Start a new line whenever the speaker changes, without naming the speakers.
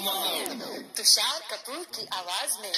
तुषार कपूर की आवाज़ में